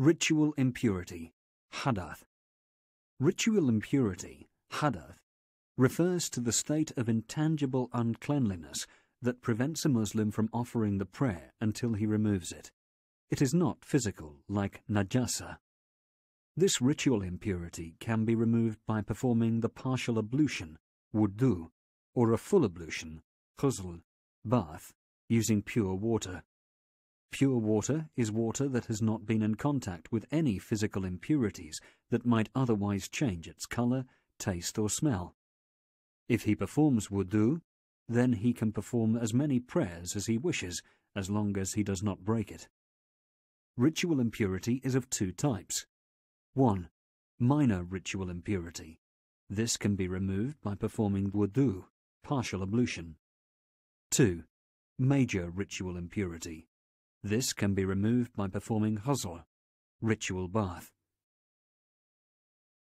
Ritual impurity, hadath. Ritual impurity, hadath, refers to the state of intangible uncleanliness that prevents a Muslim from offering the prayer until he removes it. It is not physical, like najasa. This ritual impurity can be removed by performing the partial ablution, wudu, or a full ablution, ghusl, bath, using pure water. Pure water is water that has not been in contact with any physical impurities that might otherwise change its colour, taste or smell. If he performs wudu, then he can perform as many prayers as he wishes, as long as he does not break it. Ritual impurity is of two types. 1. Minor ritual impurity. This can be removed by performing wudu, partial ablution. 2. Major ritual impurity. This can be removed by performing ghusl, ritual bath.